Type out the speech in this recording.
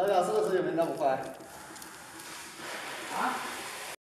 老表是不是有没那么快？